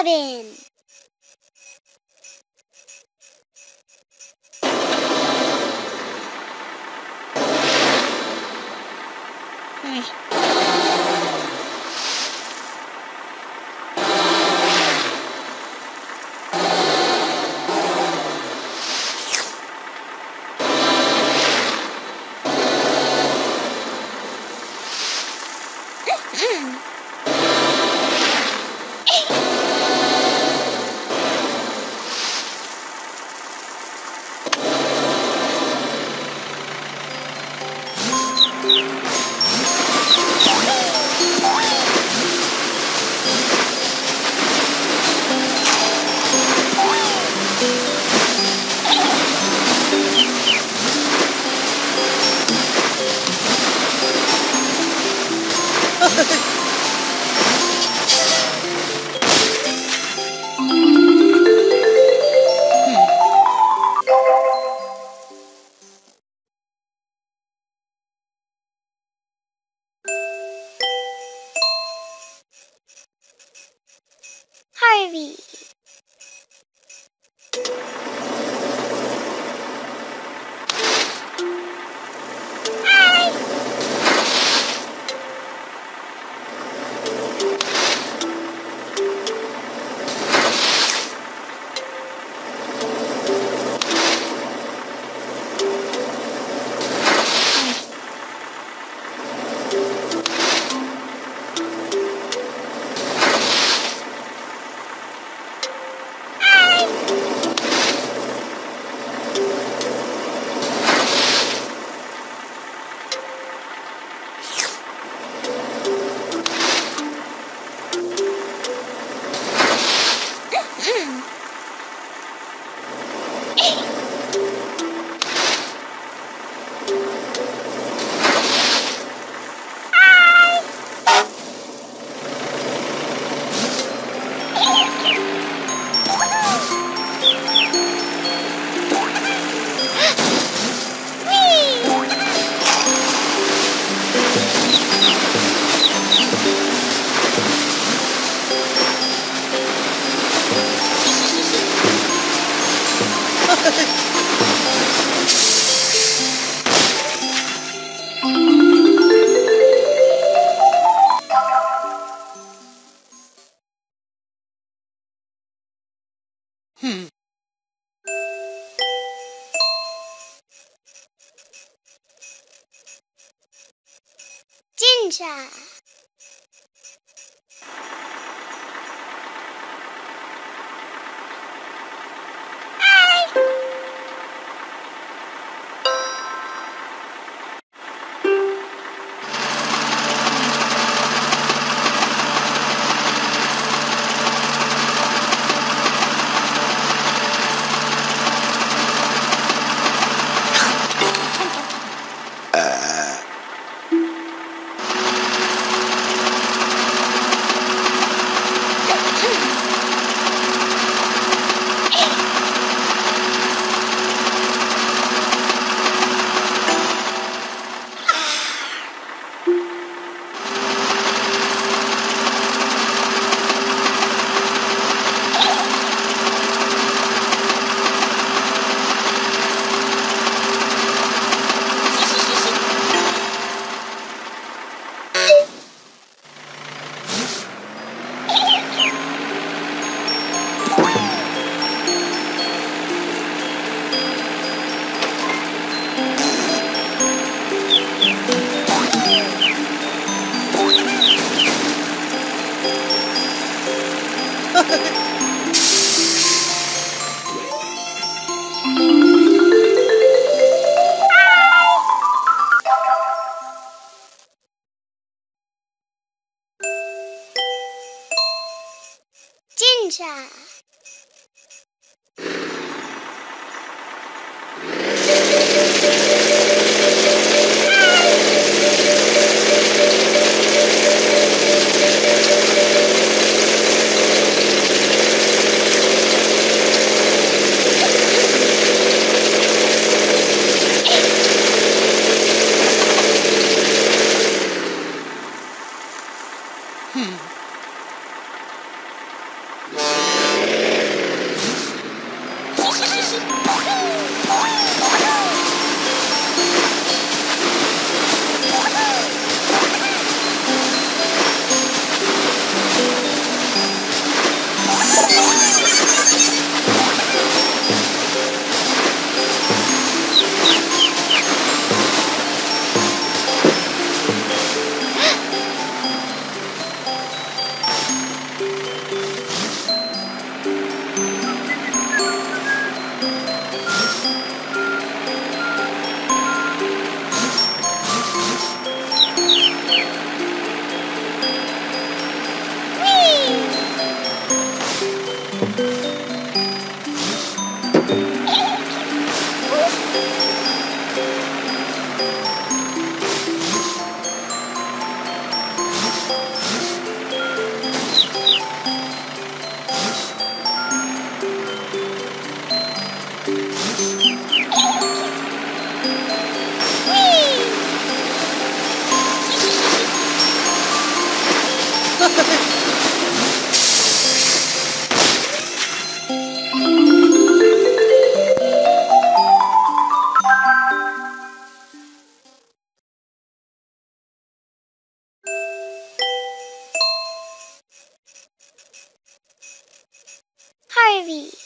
Robin. Baby. Woo! 进去。Harvey.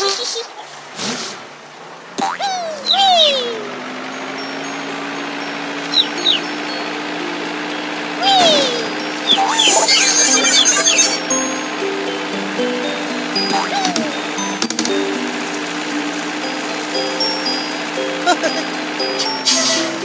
Ha ha ha!